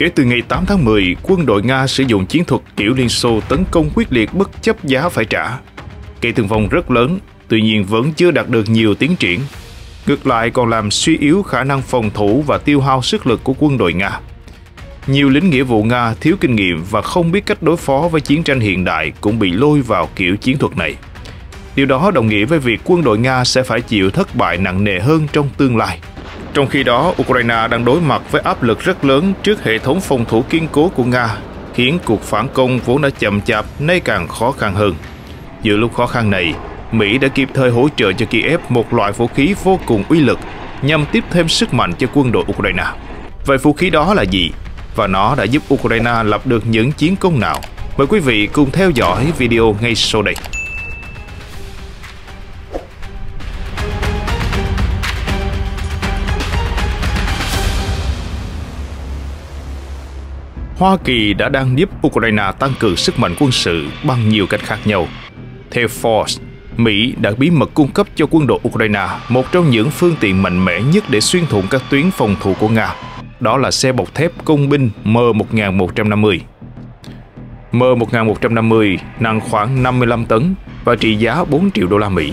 Kể từ ngày 8 tháng 10, quân đội Nga sử dụng chiến thuật kiểu Liên Xô tấn công quyết liệt bất chấp giá phải trả. Gây thương vong rất lớn, tuy nhiên vẫn chưa đạt được nhiều tiến triển. Ngược lại còn làm suy yếu khả năng phòng thủ và tiêu hao sức lực của quân đội Nga. Nhiều lính nghĩa vụ Nga thiếu kinh nghiệm và không biết cách đối phó với chiến tranh hiện đại cũng bị lôi vào kiểu chiến thuật này. Điều đó đồng nghĩa với việc quân đội Nga sẽ phải chịu thất bại nặng nề hơn trong tương lai. Trong khi đó, Ukraine đang đối mặt với áp lực rất lớn trước hệ thống phòng thủ kiên cố của Nga, khiến cuộc phản công vốn đã chậm chạp nay càng khó khăn hơn. Giữa lúc khó khăn này, Mỹ đã kịp thời hỗ trợ cho Kiev một loại vũ khí vô cùng uy lực nhằm tiếp thêm sức mạnh cho quân đội Ukraine. Vậy vũ khí đó là gì? Và nó đã giúp Ukraine lập được những chiến công nào? Mời quý vị cùng theo dõi video ngay sau đây. Hoa Kỳ đã đang giúp Ukraine tăng cường sức mạnh quân sự bằng nhiều cách khác nhau. Theo Forbes, Mỹ đã bí mật cung cấp cho quân đội Ukraine một trong những phương tiện mạnh mẽ nhất để xuyên thủng các tuyến phòng thủ của Nga. Đó là xe bọc thép công binh M1150. M1150 nặng khoảng 55 tấn và trị giá 4 triệu đô la Mỹ.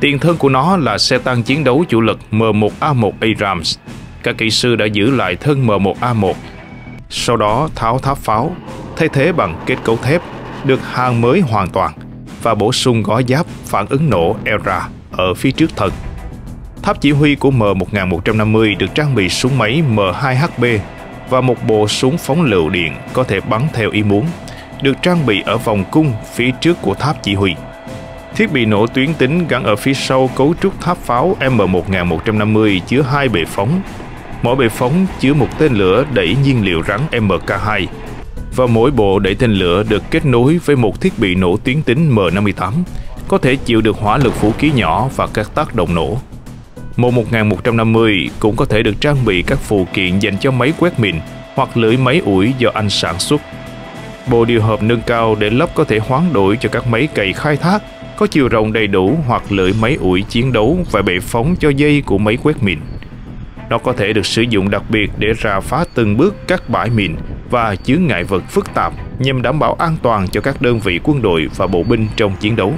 Tiền thân của nó là xe tăng chiến đấu chủ lực M1A1 Abrams. Các kỹ sư đã giữ lại thân M1A1 sau đó tháo tháp pháo, thay thế bằng kết cấu thép, được hàng mới hoàn toàn và bổ sung gói giáp phản ứng nổ ERA ở phía trước thân. Tháp chỉ huy của M1150 được trang bị súng máy M2HB và một bộ súng phóng lựu điện có thể bắn theo ý muốn, được trang bị ở vòng cung phía trước của tháp chỉ huy. Thiết bị nổ tuyến tính gắn ở phía sau cấu trúc tháp pháo M1150 chứa hai bệ phóng Mỗi bệ phóng chứa một tên lửa đẩy nhiên liệu rắn MK2 và mỗi bộ đẩy tên lửa được kết nối với một thiết bị nổ tuyến tính M58 có thể chịu được hỏa lực vũ khí nhỏ và các tác động nổ. Mô 1150 cũng có thể được trang bị các phụ kiện dành cho máy quét mìn hoặc lưỡi máy ủi do anh sản xuất. Bộ điều hợp nâng cao để lắp có thể hoán đổi cho các máy cày khai thác, có chiều rộng đầy đủ hoặc lưỡi máy ủi chiến đấu và bệ phóng cho dây của máy quét mìn. Nó có thể được sử dụng đặc biệt để rà phá từng bước các bãi mìn và chướng ngại vật phức tạp nhằm đảm bảo an toàn cho các đơn vị quân đội và bộ binh trong chiến đấu.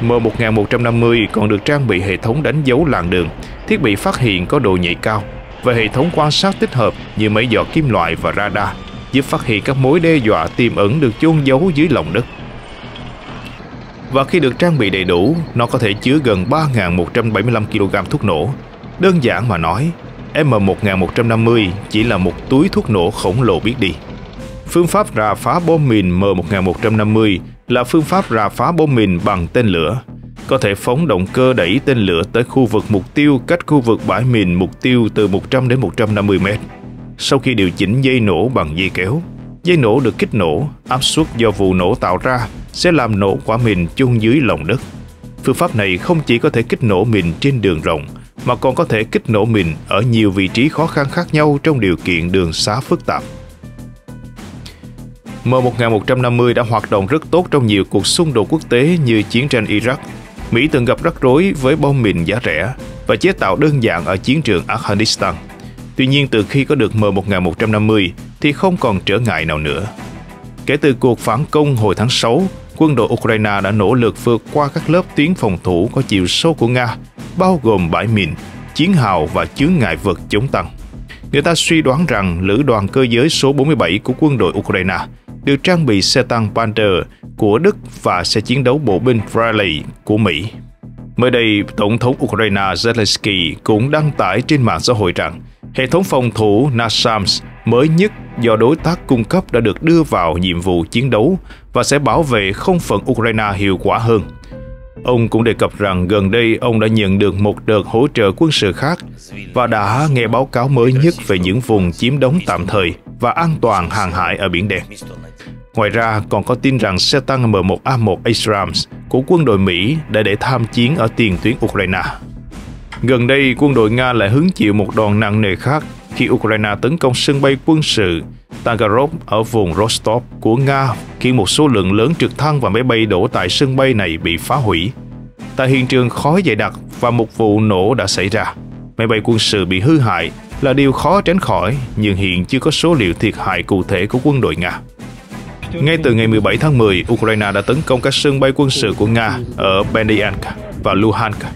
M1150 còn được trang bị hệ thống đánh dấu làn đường, thiết bị phát hiện có độ nhạy cao và hệ thống quan sát tích hợp như máy dò kim loại và radar, giúp phát hiện các mối đe dọa tiềm ẩn được chôn giấu dưới lòng đất. Và khi được trang bị đầy đủ, nó có thể chứa gần 3.175 kg thuốc nổ, Đơn giản mà nói, M1150 chỉ là một túi thuốc nổ khổng lồ biết đi. Phương pháp rà phá bom mìn M1150 là phương pháp rà phá bom mìn bằng tên lửa. Có thể phóng động cơ đẩy tên lửa tới khu vực mục tiêu cách khu vực bãi mìn mục tiêu từ 100 đến 150 mét. Sau khi điều chỉnh dây nổ bằng dây kéo, dây nổ được kích nổ, áp suất do vụ nổ tạo ra sẽ làm nổ quả mìn chôn dưới lòng đất. Phương pháp này không chỉ có thể kích nổ mìn trên đường rộng mà còn có thể kích nổ mìn ở nhiều vị trí khó khăn khác nhau trong điều kiện đường xá phức tạp. M1150 đã hoạt động rất tốt trong nhiều cuộc xung đột quốc tế như chiến tranh Iraq. Mỹ từng gặp rắc rối với bom mìn giá rẻ và chế tạo đơn giản ở chiến trường Afghanistan. Tuy nhiên từ khi có được M1150 thì không còn trở ngại nào nữa. Kể từ cuộc phản công hồi tháng 6, quân đội Ukraine đã nỗ lực vượt qua các lớp tuyến phòng thủ có chiều sâu của Nga bao gồm bãi mìn, chiến hào và chướng ngại vật chống tăng. Người ta suy đoán rằng lữ đoàn cơ giới số 47 của quân đội Ukraine được trang bị xe tăng Panther của Đức và xe chiến đấu bộ binh Bradley của Mỹ. Mới đây, Tổng thống Ukraine Zelensky cũng đăng tải trên mạng xã hội rằng hệ thống phòng thủ NASAMS mới nhất do đối tác cung cấp đã được đưa vào nhiệm vụ chiến đấu và sẽ bảo vệ không phận Ukraine hiệu quả hơn. Ông cũng đề cập rằng gần đây ông đã nhận được một đợt hỗ trợ quân sự khác và đã nghe báo cáo mới nhất về những vùng chiếm đóng tạm thời và an toàn hàng hải ở Biển Đen. Ngoài ra, còn có tin rằng xe tăng M1A1 Abrams của quân đội Mỹ đã để tham chiến ở tiền tuyến Ukraine. Gần đây, quân đội Nga lại hứng chịu một đòn nặng nề khác khi Ukraine tấn công sân bay quân sự Tagarov ở vùng Rostov của Nga khiến một số lượng lớn trực thăng và máy bay đổ tại sân bay này bị phá hủy. Tại hiện trường khói dày đặc và một vụ nổ đã xảy ra. Máy bay quân sự bị hư hại là điều khó tránh khỏi, nhưng hiện chưa có số liệu thiệt hại cụ thể của quân đội Nga. Ngay từ ngày 17 tháng 10, Ukraine đã tấn công các sân bay quân sự của Nga ở Berdyansk và Luhansk.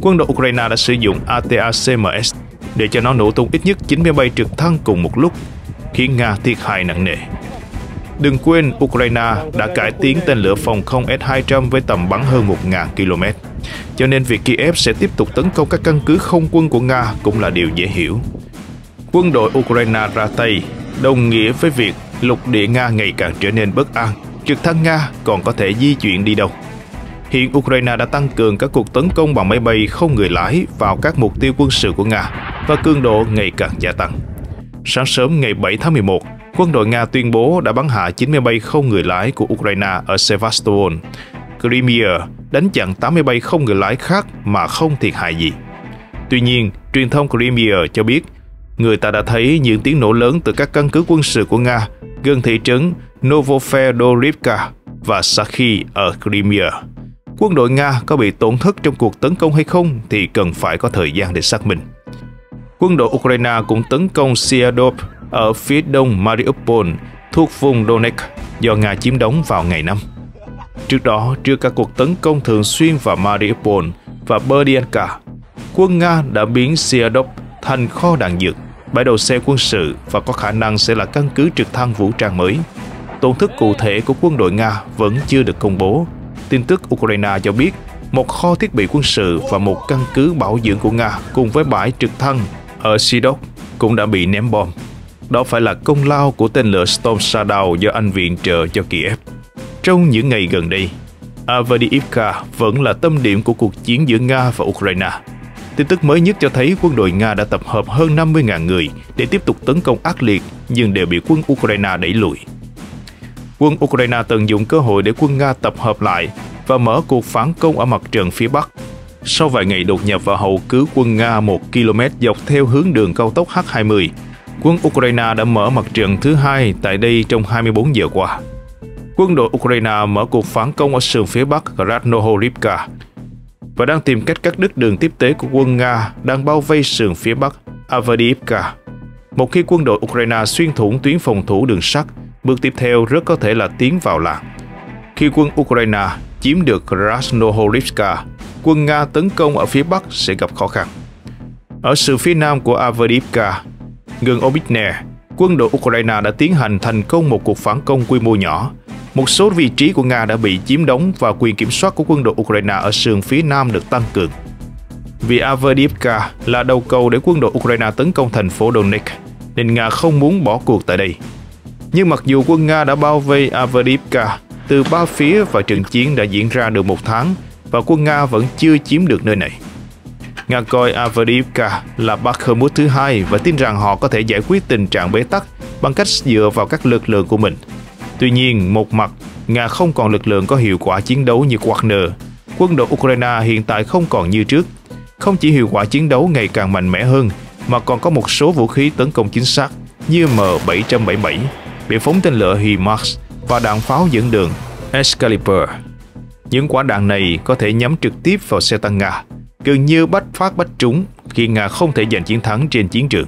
Quân đội Ukraine đã sử dụng ATACMS để cho nó nổ tung ít nhất 9 máy bay trực thăng cùng một lúc, khiến Nga thiệt hại nặng nề. Đừng quên, Ukraine đã cải tiến tên lửa phòng không S-200 với tầm bắn hơn 1.000 km. Cho nên việc Kiev sẽ tiếp tục tấn công các căn cứ không quân của Nga cũng là điều dễ hiểu. Quân đội Ukraine ra tay đồng nghĩa với việc lục địa Nga ngày càng trở nên bất an, trực thăng Nga còn có thể di chuyển đi đâu. Hiện Ukraine đã tăng cường các cuộc tấn công bằng máy bay không người lái vào các mục tiêu quân sự của Nga và cường độ ngày càng gia tăng. Sáng sớm ngày 7 tháng 11, quân đội Nga tuyên bố đã bắn hạ 9 máy bay không người lái của Ukraine ở Sevastopol, Crimea, đánh chặn 8 máy bay không người lái khác mà không thiệt hại gì. Tuy nhiên, truyền thông Crimea cho biết người ta đã thấy những tiếng nổ lớn từ các căn cứ quân sự của Nga gần thị trấn Novofedorivka và Sakhi ở Crimea. Quân đội Nga có bị tổn thất trong cuộc tấn công hay không thì cần phải có thời gian để xác minh. Quân đội Ukraine cũng tấn công Siadov ở phía đông Mariupol thuộc vùng Donetsk do Nga chiếm đóng vào ngày 5. Trước đó, trước các cuộc tấn công thường xuyên vào Mariupol và Berdyanka, quân Nga đã biến Siadov thành kho đạn dược bãi đậu xe quân sự và có khả năng sẽ là căn cứ trực thăng vũ trang mới. Tổn thất cụ thể của quân đội Nga vẫn chưa được công bố. Tin tức Ukraine cho biết một kho thiết bị quân sự và một căn cứ bảo dưỡng của Nga cùng với bãi trực thăng ở Sidok cũng đã bị ném bom. Đó phải là công lao của tên lửa Storm Shadow do Anh viện trợ cho Kiev. Trong những ngày gần đây, Avdiivka vẫn là tâm điểm của cuộc chiến giữa Nga và Ukraine. Tin tức mới nhất cho thấy quân đội Nga đã tập hợp hơn 50.000 người để tiếp tục tấn công ác liệt nhưng đều bị quân Ukraine đẩy lùi. Quân Ukraine tận dụng cơ hội để quân Nga tập hợp lại và mở cuộc phản công ở mặt trận phía Bắc. Sau vài ngày đột nhập và hậu cứu quân Nga 1 km dọc theo hướng đường cao tốc H20, quân Ukraine đã mở mặt trận thứ hai tại đây trong 24 giờ qua. Quân đội Ukraine mở cuộc phản công ở sườn phía Bắc Radnohorivka và đang tìm cách cắt đứt đường tiếp tế của quân Nga đang bao vây sườn phía bắc Avdiivka. Một khi quân đội Ukraine xuyên thủng tuyến phòng thủ đường sắt, bước tiếp theo rất có thể là tiến vào làng. Khi quân Ukraine chiếm được Krasnohorivka, quân Nga tấn công ở phía bắc sẽ gặp khó khăn. Ở sự phía nam của Avdiivka, gần Obitne, quân đội Ukraine đã tiến hành thành công một cuộc phản công quy mô nhỏ một số vị trí của Nga đã bị chiếm đóng và quyền kiểm soát của quân đội Ukraine ở sườn phía nam được tăng cường. Vì Avdiivka là đầu cầu để quân đội Ukraine tấn công thành phố Donetsk, nên Nga không muốn bỏ cuộc tại đây. Nhưng mặc dù quân Nga đã bao vây Avdiivka từ ba phía và trận chiến đã diễn ra được một tháng và quân Nga vẫn chưa chiếm được nơi này. Nga coi Avdiivka là Bakhmut thứ hai và tin rằng họ có thể giải quyết tình trạng bế tắc bằng cách dựa vào các lực lượng của mình – Tuy nhiên, một mặt, Nga không còn lực lượng có hiệu quả chiến đấu như Wagner. Quân đội Ukraine hiện tại không còn như trước. Không chỉ hiệu quả chiến đấu ngày càng mạnh mẽ hơn, mà còn có một số vũ khí tấn công chính xác như M777, bệ phóng tên lửa HIMARS và đạn pháo dẫn đường Excalibur. Những quả đạn này có thể nhắm trực tiếp vào xe tăng Nga, gần như bách phát bách trúng khi Nga không thể giành chiến thắng trên chiến trường.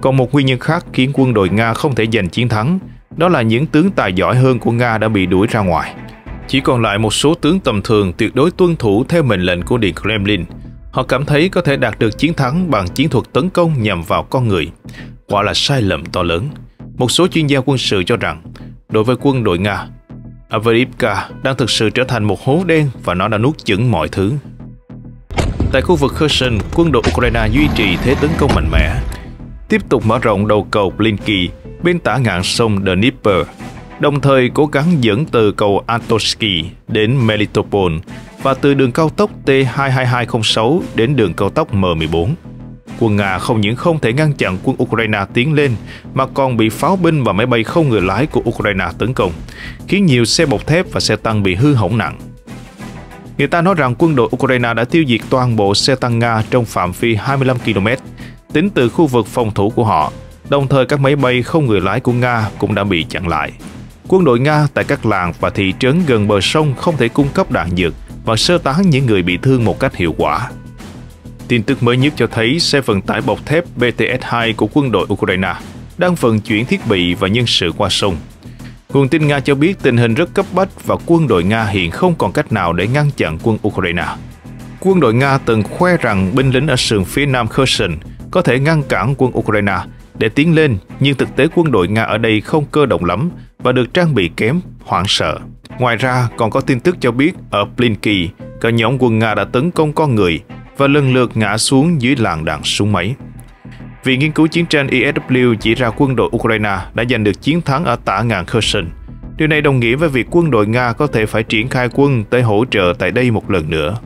Còn một nguyên nhân khác khiến quân đội Nga không thể giành chiến thắng, đó là những tướng tài giỏi hơn của Nga đã bị đuổi ra ngoài. Chỉ còn lại một số tướng tầm thường tuyệt đối tuân thủ theo mệnh lệnh của Điện Kremlin. Họ cảm thấy có thể đạt được chiến thắng bằng chiến thuật tấn công nhằm vào con người. Quả là sai lầm to lớn. Một số chuyên gia quân sự cho rằng, đối với quân đội Nga, Avdiivka đang thực sự trở thành một hố đen và nó đã nuốt chửng mọi thứ. Tại khu vực Kherson, quân đội Ukraine duy trì thế tấn công mạnh mẽ, tiếp tục mở rộng đầu cầu Blinky bên tả ngạn sông Dnieper, đồng thời cố gắng dẫn từ cầu Antosky đến Melitopol và từ đường cao tốc T22206 đến đường cao tốc M14. Quân Nga không những không thể ngăn chặn quân Ukraine tiến lên mà còn bị pháo binh và máy bay không người lái của Ukraine tấn công, khiến nhiều xe bọc thép và xe tăng bị hư hỏng nặng. Người ta nói rằng quân đội Ukraine đã tiêu diệt toàn bộ xe tăng Nga trong phạm vi 25 km tính từ khu vực phòng thủ của họ. Đồng thời các máy bay không người lái của Nga cũng đã bị chặn lại. Quân đội Nga tại các làng và thị trấn gần bờ sông không thể cung cấp đạn dược và sơ tán những người bị thương một cách hiệu quả. Tin tức mới nhất cho thấy xe vận tải bọc thép BTS-2 của quân đội Ukraine đang vận chuyển thiết bị và nhân sự qua sông. Nguồn tin Nga cho biết tình hình rất cấp bách và quân đội Nga hiện không còn cách nào để ngăn chặn quân Ukraine. Quân đội Nga từng khoe rằng binh lính ở sườn phía nam Kherson có thể ngăn cản quân Ukraine để tiến lên, nhưng thực tế quân đội Nga ở đây không cơ động lắm và được trang bị kém, hoảng sợ. Ngoài ra, còn có tin tức cho biết ở Plinky, cả nhóm quân Nga đã tấn công con người và lần lượt ngã xuống dưới làn đạn súng máy. Viện nghiên cứu chiến tranh ISW chỉ ra quân đội Ukraine đã giành được chiến thắng ở tả ngàn Kherson. Điều này đồng nghĩa với việc quân đội Nga có thể phải triển khai quân tới hỗ trợ tại đây một lần nữa.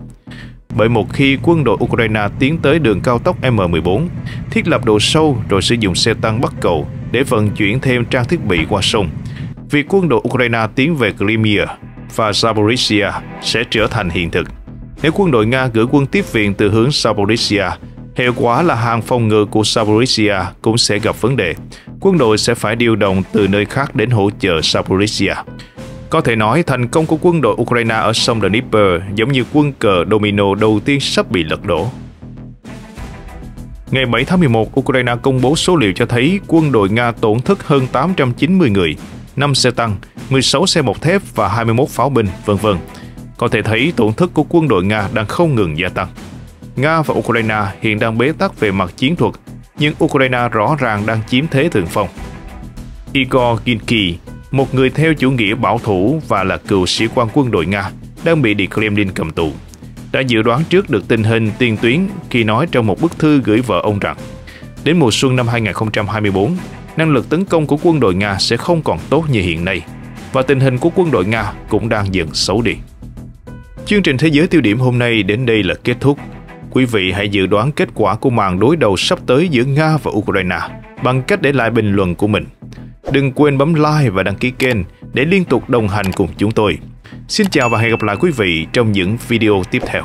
Bởi một khi quân đội Ukraine tiến tới đường cao tốc M14, thiết lập độ sâu rồi sử dụng xe tăng bắt cầu để vận chuyển thêm trang thiết bị qua sông, việc quân đội Ukraine tiến về Crimea và Zaporizhia sẽ trở thành hiện thực. Nếu quân đội Nga gửi quân tiếp viện từ hướng Zaporizhia, hiệu quả là hàng phòng ngự của Zaporizhia cũng sẽ gặp vấn đề. Quân đội sẽ phải điều động từ nơi khác đến hỗ trợ Zaporizhia. Có thể nói thành công của quân đội Ukraine ở sông Dnieper giống như quân cờ domino đầu tiên sắp bị lật đổ. Ngày 7 tháng 11, Ukraine công bố số liệu cho thấy quân đội Nga tổn thất hơn 890 người, 5 xe tăng, 16 xe bọc thép và 21 pháo binh, vân vân. Có thể thấy tổn thất của quân đội Nga đang không ngừng gia tăng. Nga và Ukraine hiện đang bế tắc về mặt chiến thuật, nhưng Ukraine rõ ràng đang chiếm thế thượng phong. Igor Ginky, một người theo chủ nghĩa bảo thủ và là cựu sĩ quan quân đội Nga, đang bị Điện Kremlin cầm tù, đã dự đoán trước được tình hình tiền tuyến khi nói trong một bức thư gửi vợ ông rằng đến mùa xuân năm 2024, năng lực tấn công của quân đội Nga sẽ không còn tốt như hiện nay và tình hình của quân đội Nga cũng đang dần xấu đi. Chương trình Thế giới tiêu điểm hôm nay đến đây là kết thúc. Quý vị hãy dự đoán kết quả của màn đối đầu sắp tới giữa Nga và Ukraine bằng cách để lại bình luận của mình. Đừng quên bấm like và đăng ký kênh để liên tục đồng hành cùng chúng tôi. Xin chào và hẹn gặp lại quý vị trong những video tiếp theo.